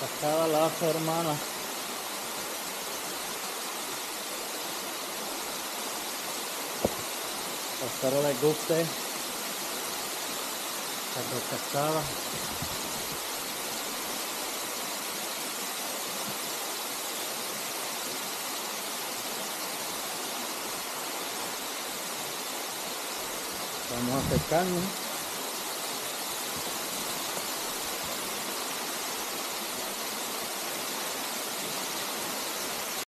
Cascada Lazo, hermano. Espero les guste. Estas dos. Vamos a acercarnos.